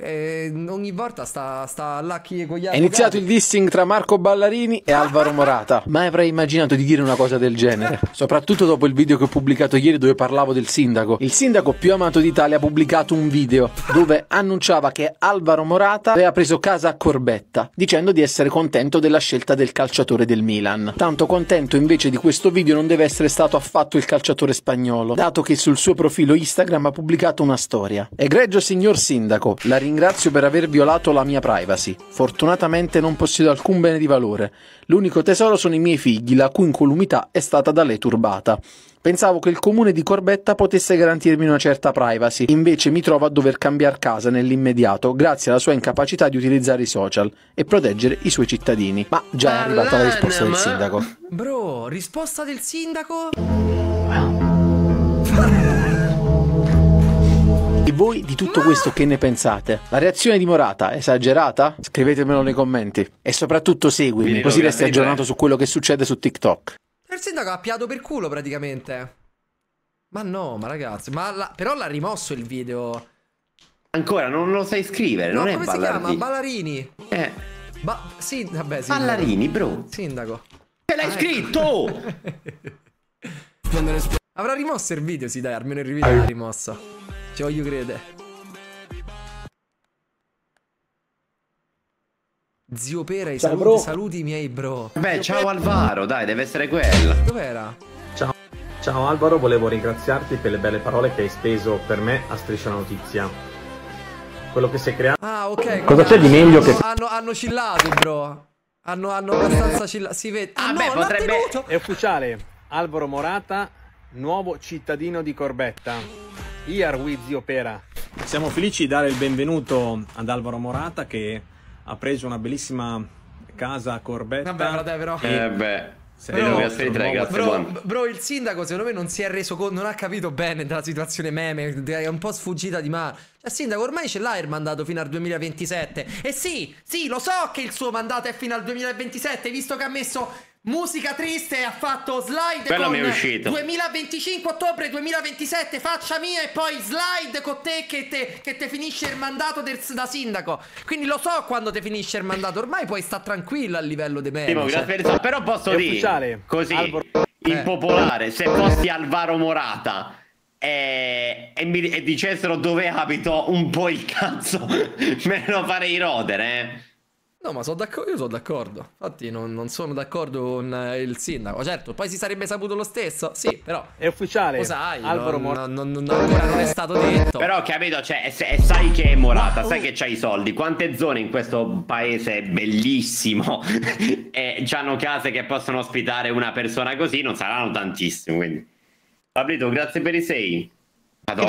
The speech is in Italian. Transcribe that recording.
eh, ogni volta sta, sta là chi con gli È iniziato il dissing tra Marco Ballarini e Alvaro Morata. Mai avrei immaginato di dire una cosa del genere. Soprattutto dopo il video che ho pubblicato ieri dove parlavo del sindaco. Il sindaco più amato d'Italia ha pubblicato un video dove annunciava che Alvaro Morata aveva preso casa a Corbetta, dicendo di essere contento della scelta del calciatore del Milan. Tanto contento invece di questo video non deve essere stato affatto il calciatore spagnolo, dato che sul suo profilo Instagram ha pubblicato una storia. Egregio signor sindaco, la ringrazio per aver violato la mia privacy. Fortunatamente non possiedo alcun bene di valore. L'unico tesoro sono i miei figli, la cui incolumità è stata da lei turbata. Pensavo che il comune di Corbetta potesse garantirmi una certa privacy, invece mi trovo a dover cambiare casa nell'immediato grazie alla sua incapacità di utilizzare i social e proteggere i suoi cittadini. Ma già è arrivata la risposta del sindaco. Bro, risposta del sindaco? E voi di tutto questo che ne pensate? La reazione di Morata è esagerata? Scrivetemelo nei commenti. E soprattutto seguimi, Quindi così resti aggiornato su quello che succede su TikTok. Il sindaco ha piato per culo praticamente. Ma no, ma ragazzi, ma la- però l'ha rimosso il video. Ancora, non lo sai scrivere, No, non è come si chiama? Ballarini. Eh, Ba- sì, vabbè, sindaco. Ballarini, bro. Sindaco. Ce l'hai Ah, ecco. scritto! Avrà rimosso il video, sì, dai, almeno il video l'ha rimosso. Ci voglio credere. Zio Pera, i saluti, bro. saluti miei bro. Beh, ciao Alvaro, dai, deve essere quella. Dov'era? Ciao. Ciao Alvaro, volevo ringraziarti per le belle parole che hai speso per me a Striscia la Notizia. Quello che sei creato... Ah, ok. Cosa c'è di meglio hanno- che- Hanno, hanno cillato, bro. Hanno, hanno abbastanza cillato. Si vede. Ah, Ah, no, beh, potrebbe-. È ufficiale, Alvaro Morata, nuovo cittadino di Corbetta. Iar with Zio Pera. Siamo felici di dare il benvenuto ad Alvaro Morata che ha preso una bellissima casa a Corbetta. Vabbè, frate, però. Eh beh, grazie Bro, buon. bro, il sindaco secondo me non si è reso conto, non ha capito bene della situazione meme, è un po' sfuggita di mano. Cioè, sindaco, ormai ce l'ha il mandato fino al 2027. E sì, sì, lo so che il suo mandato è fino al 2027, visto che ha messo musica triste ha fatto slide Quello con mi è uscito. 2025 ottobre 2027, faccia mia e poi slide con te che te, che te finisce il mandato del- da sindaco. Quindi lo so quando te finisce il mandato, ormai puoi stare tranquillo a livello di. Timo, cioè. Però posso È dire, ufficiale. così, Alvaro- impopolare, se fossi Alvaro Morata e, e mi e dicessero dove abito un po' il cazzo, me lo farei rodere, eh. No, ma sono d'accordo, io sono d'accordo. Infatti non, non sono d'accordo con eh, il sindaco. Certo, poi si sarebbe saputo lo stesso. Sì, però È ufficiale, lo sai, Alvaro non, Morata. non- non- ancora non è stato detto. Però capito, cioè, e e sai che è Morata, sai che c'hai i soldi. Quante zone in questo paese bellissimo e hanno case che possono ospitare una persona così, non saranno tantissime, quindi. Pablito, grazie per i sei. Madonna.